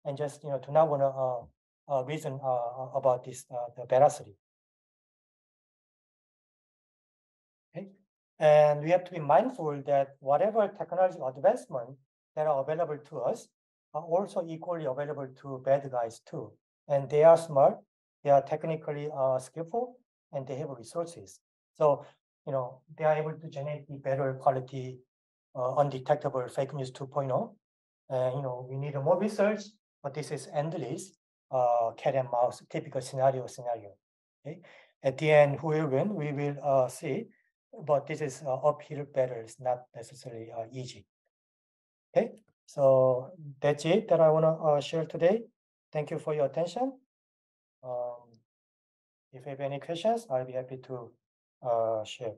and just you know to not want to uh, uh, reason about this the veracity. And we have to be mindful that whatever technology advancement that are available to us are also equally available to bad guys too, and they are smart, they are technically uh, skillful, and they have resources. So you know they are able to generate the better quality uh, undetectable fake news 2.0. And you know, we need more research, but this is endless uh, cat and mouse typical scenario scenario. Okay, at the end, who will win? We will uh, see. But this is uh, uphill battle. It's not necessarily uh, easy. Okay, so that's it that I want to uh, share today. Thank you for your attention. Um, if you have any questions, I'll be happy to uh, share.